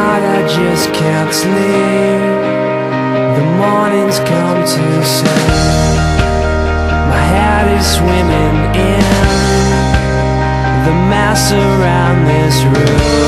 I just can't sleep. The mornings come too soon My head is swimming in The mess around this room.